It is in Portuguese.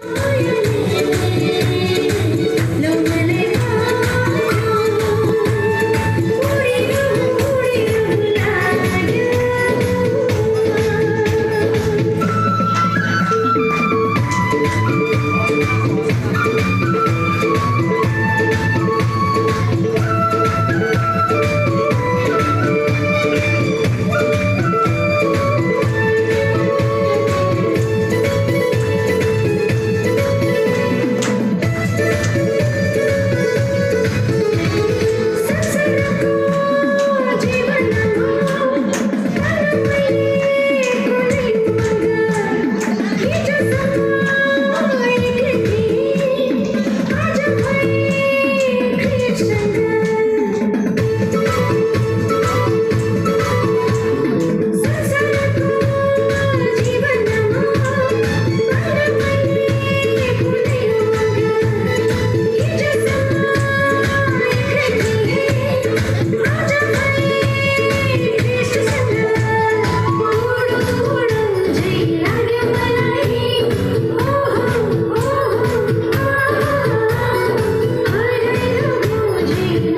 Ai. you.